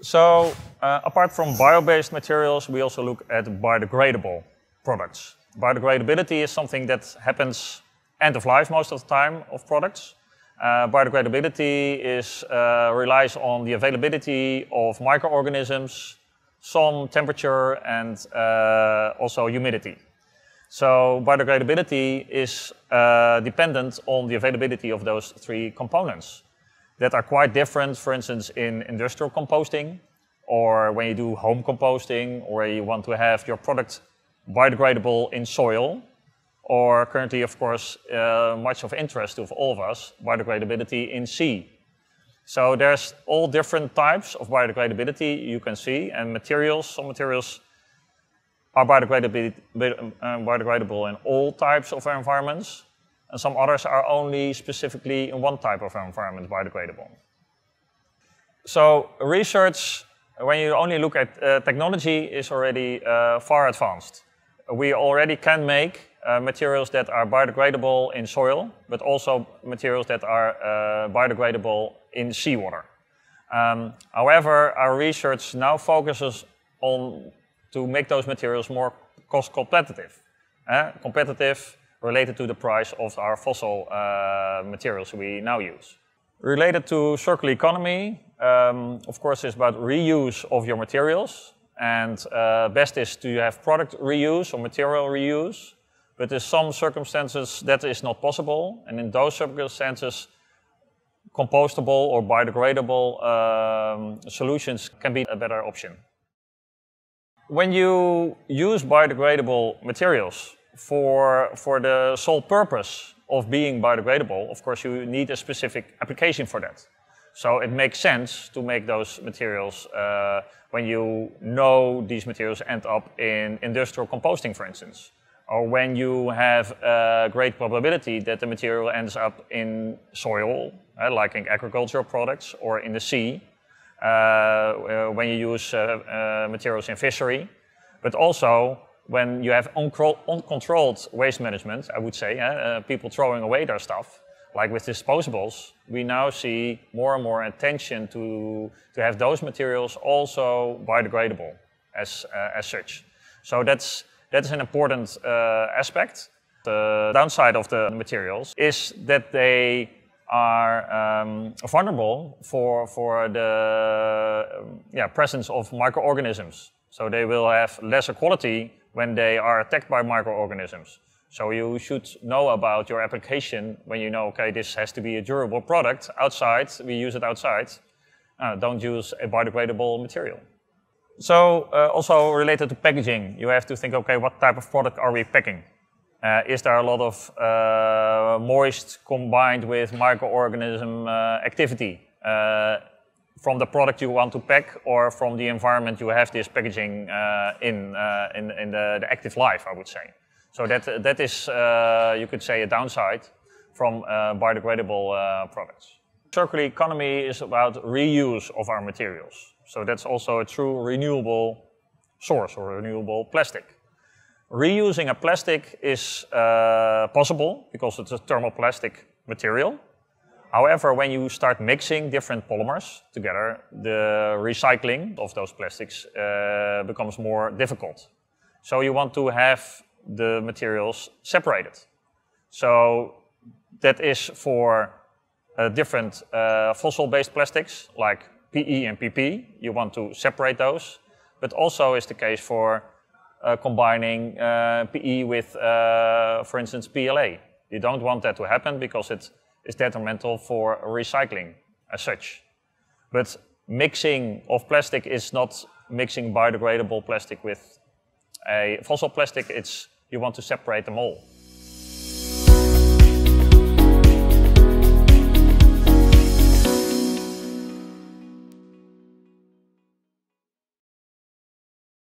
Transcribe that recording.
So uh, apart from bio-based materials, we also look at biodegradable products. Biodegradability is something that happens end of life most of the time of products. Uh, biodegradability is, uh, relies on the availability of microorganisms, some temperature, and uh, also humidity. So biodegradability is uh, dependent on the availability of those three components that are quite different, for instance, in industrial composting, or when you do home composting, or you want to have your product biodegradable in soil, or currently, of course, uh, much of interest to all of us, biodegradability in sea. So there's all different types of biodegradability you can see, and materials, some materials are uh, biodegradable in all types of environments, and some others are only specifically in one type of environment biodegradable. So research, when you only look at uh, technology, is already uh, far advanced. We already can make uh, materials that are biodegradable in soil, but also materials that are uh, biodegradable in seawater. Um, however, our research now focuses on to make those materials more cost competitive. Uh, competitive related to the price of our fossil uh, materials we now use. Related to circular economy, um, of course, it's about reuse of your materials. And uh, best is to have product reuse or material reuse. But in some circumstances that is not possible. And in those circumstances, compostable or biodegradable um, solutions can be a better option. When you use biodegradable materials for, for the sole purpose of being biodegradable, of course you need a specific application for that. So it makes sense to make those materials uh, when you know these materials end up in industrial composting, for instance or when you have a great probability that the material ends up in soil, uh, like in agricultural products, or in the sea, uh, when you use uh, uh, materials in fishery, but also when you have uncontrolled waste management, I would say, people throwing away their stuff, like with disposables, we now see more and more attention to, to have those materials also biodegradable as, as such. So that's that is an important uh, aspect. The downside of the materials is that they are um, vulnerable for, for the um, yeah, presence of microorganisms. So they will have lesser quality when they are attacked by microorganisms. So you should know about your application when you know, okay, this has to be a durable product outside, we use it outside. Uh, don't use a biodegradable material. So uh, also related to packaging, you have to think, okay, what type of product are we packing? Uh, is there a lot of uh, moist combined with microorganism uh, activity uh, from the product you want to pack or from the environment you have this packaging uh, in, in, in the, the, active life, I would say. So that, that is, you could say, a downside from biodegradable products. Circular economy is about reuse of our materials. So that's also a true renewable source or renewable plastic. Reusing a plastic is uh, possible because it's a thermoplastic material. However, when you start mixing different polymers together, the recycling of those plastics uh, becomes more difficult. So you want to have the materials separated. So that is for uh, different uh, fossil-based plastics like PE and PP. You want to separate those, but also is the case for uh, combining uh, PE with, uh, for instance, PLA. You don't want that to happen because it is detrimental for recycling as such. But mixing of plastic is not mixing biodegradable plastic with a fossil plastic. It's you want to separate them all.